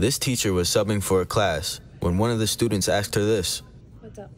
This teacher was subbing for a class when one of the students asked her this. What's up?